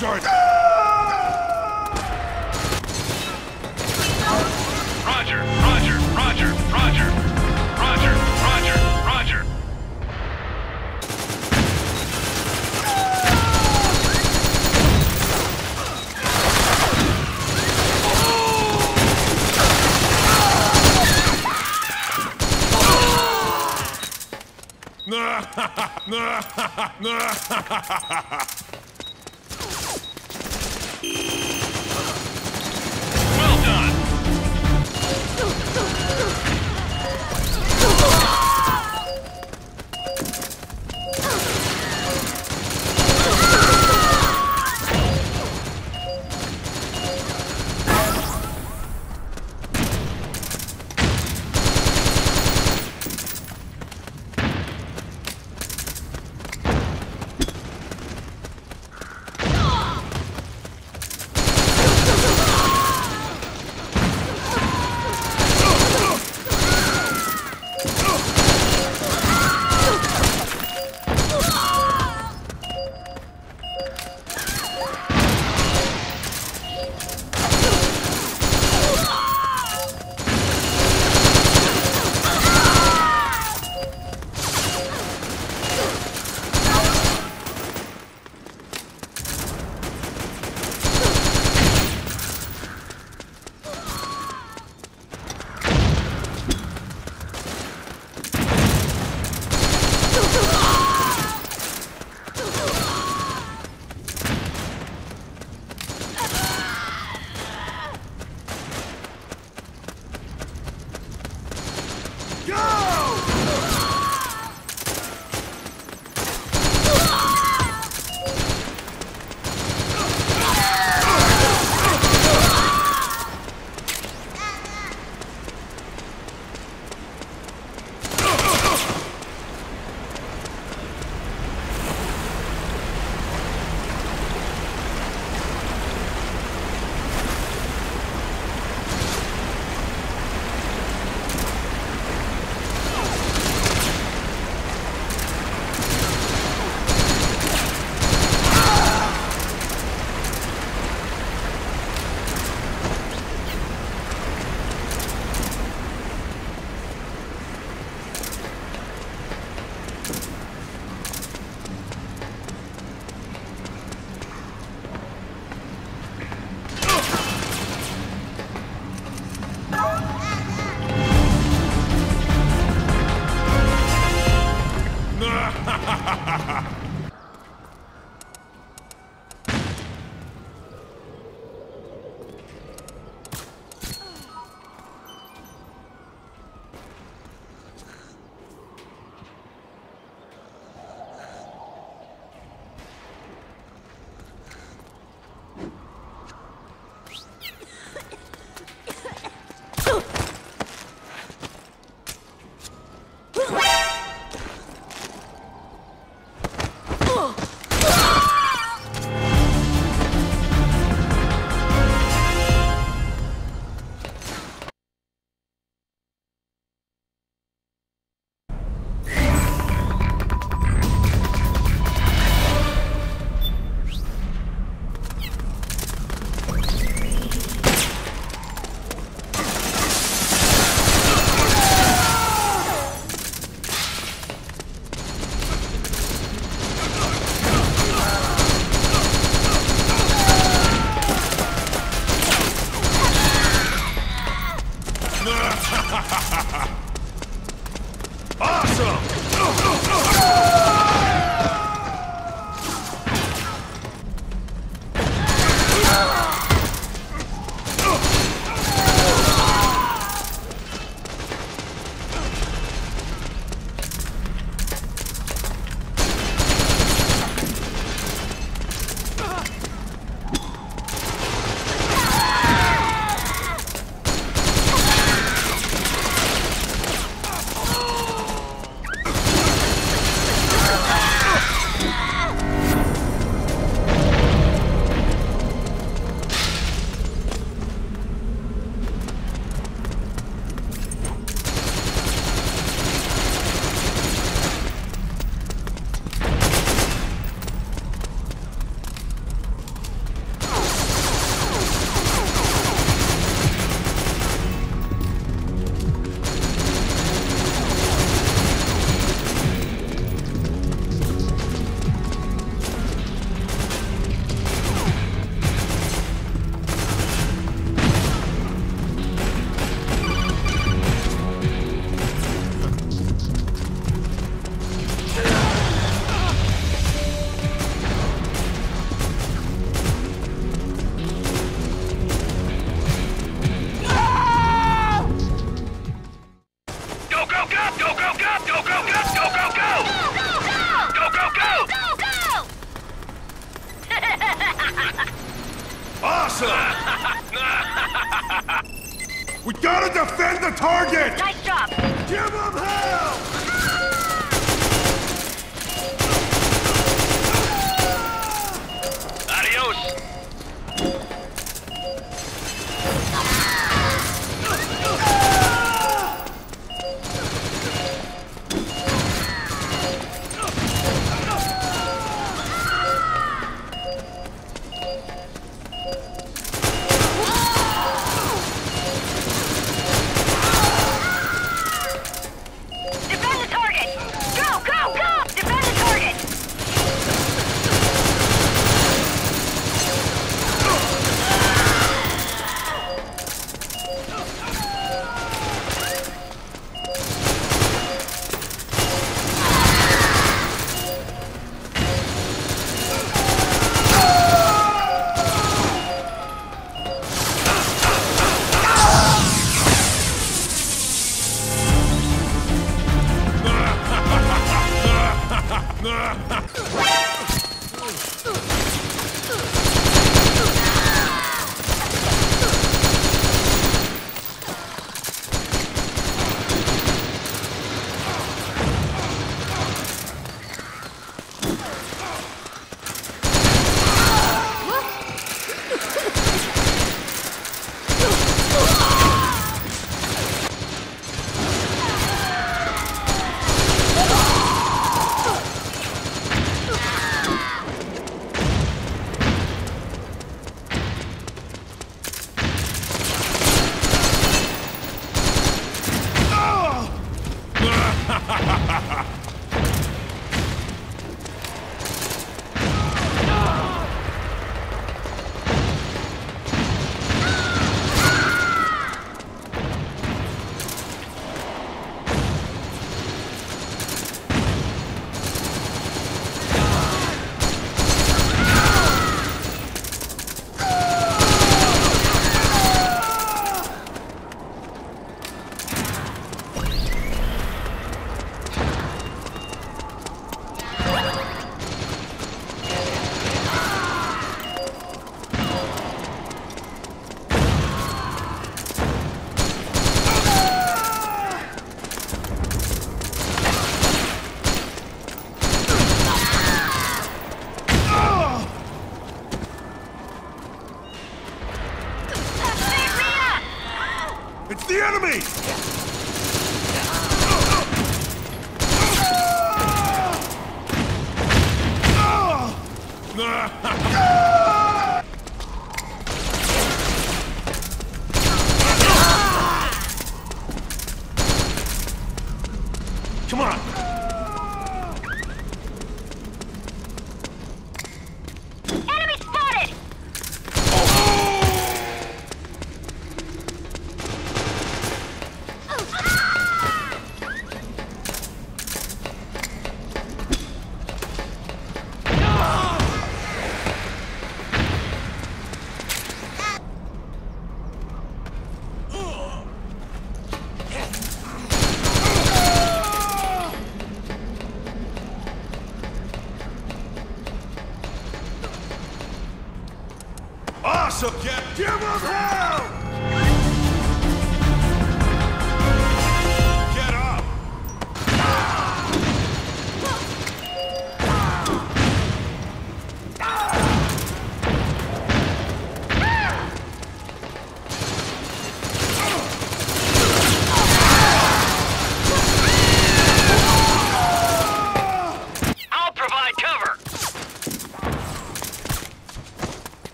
Sorry. Roger, roger, roger, roger. Roger, roger, roger. Well Awesome! we gotta defend the target! Nice job! Give them hell! Adios! Ah!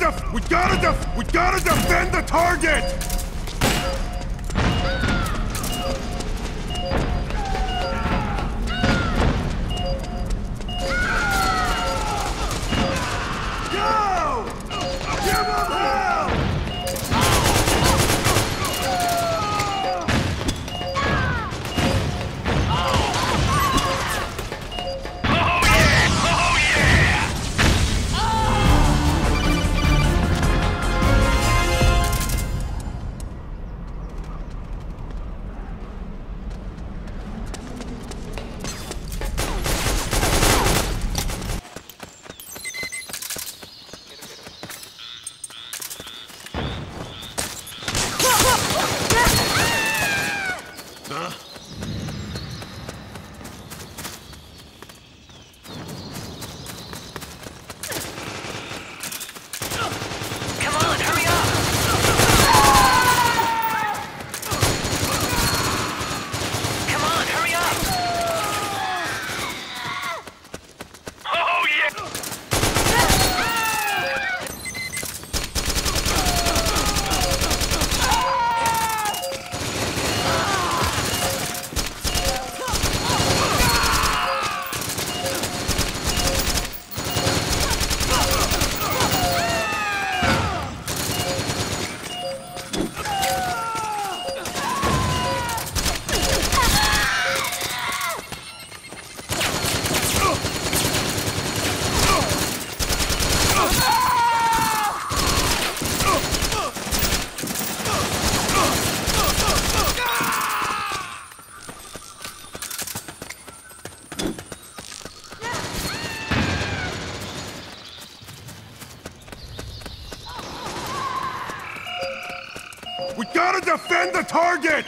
def- we gotta def- we gotta defend the target! Gotta defend the target!